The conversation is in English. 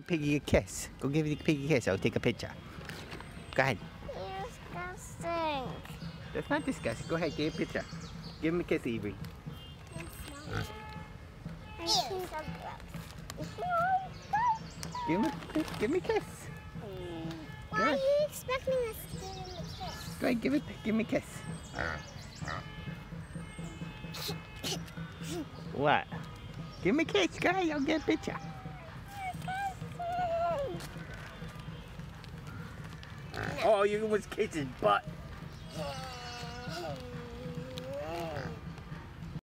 the piggy a kiss. Go give the piggy a kiss. I'll take a picture. Go ahead. Disgusting. That's not disgusting. Go ahead, give a picture. Give him a kiss, Avery. So. Give me, a, give me a kiss. Why are you expecting us to give him a kiss? Go ahead, give it, give me a kiss. What? Give me a kiss. Go ahead, I'll get a picture. Oh, you almost kissed his butt.